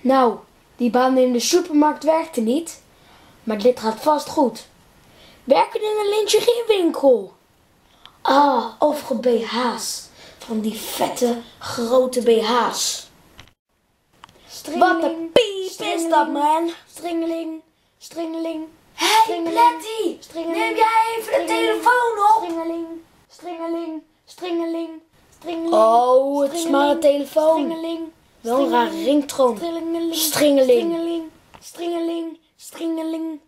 Nou, die baan in de supermarkt werkte niet. Maar dit gaat vast goed. Werken in een lingerie-winkel. Ah, overige BH's. Van die vette, grote BH's. Wat een piep is dat, man? Stringeling, stringeling. Hey, Stringeling. Letty! Stringeling. Neem jij even de Stringeling. telefoon op? Stringeling, stringeling, stringeling, stringeling. Oh, het is maar een telefoon. Stringeling, Wel ringtoon. Stringeling, Stringeling. stringeling, stringeling, stringeling,